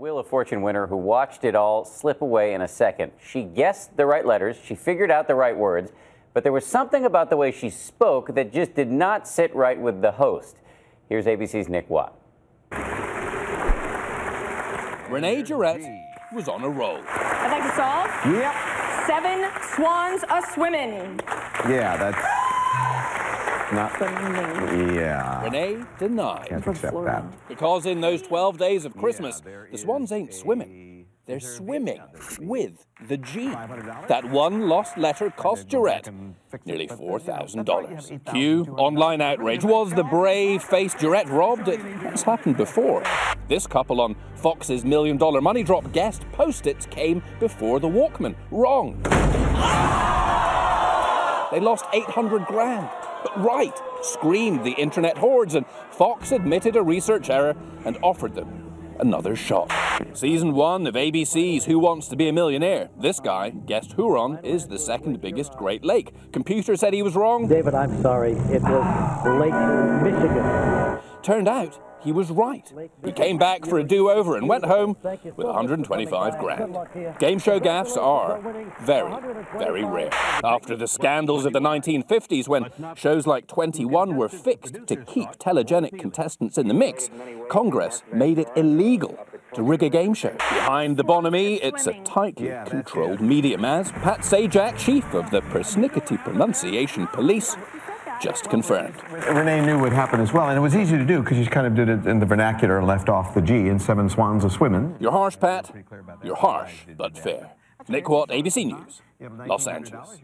Wheel of Fortune winner who watched it all slip away in a second. She guessed the right letters, she figured out the right words, but there was something about the way she spoke that just did not sit right with the host. Here's ABC's Nick Watt. Renee Jarrett was on a roll. I'd like to solve Yep. seven swans a swimming. Yeah, that's not. Swimming. Yeah. Renee denied. Can't From accept Florida. that. Because in those 12 days of Christmas, there the swans ain't a- swimming. They're is there a- swimming yeah, there's a- with the G. $500? That one lost letter cost go back Jarrett and fix it, nearly but, uh, you know, that's right, $4,000. you have Cue 8,200. online outrage. Was the brave faced Jarrett robbed? It's happened before. This couple on Fox's Million Dollar Money Drop guest post-its came before the Walkman. Wrong. They lost 800 grand. But right, screamed the internet hordes, and Fox admitted a research error and offered them another shot. Season one of ABC's Who Wants to Be a Millionaire. This guy guessed Huron is the second biggest Great Lake. Computer said he was wrong. David, I'm sorry. It was Lake Michigan. Turned out he was right. He came back for a do-over and went home with 125 grand. Game show gaffes are very, very rare. After the scandals of the 1950s when shows like 21 were fixed to keep telegenic contestants in the mix, Congress made it illegal to rig a game show. Behind the bonhomie, it's a tightly controlled medium as Pat Sajak, chief of the Persnickety Pronunciation Police, just confirmed. Renee knew what happened as well, and it was easy to do because she kind of did it in the vernacular and left off the G in Seven Swans a Swimming. You're harsh, Pat. You're harsh, but fair. Nick Watt, ABC News, Los Angeles.